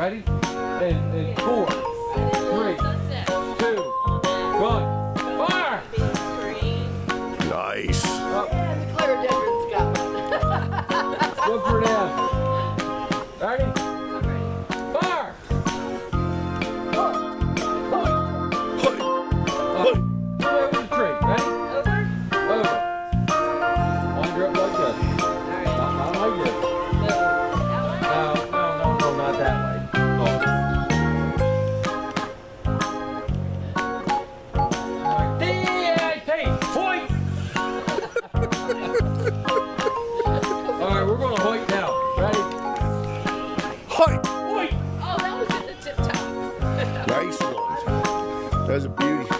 Ready? And, and four, three, two, one, fire! Nice. Up. for Ave. Ready? Oi! Oi! Oh, that was in the tip top. nice one. That was a beauty.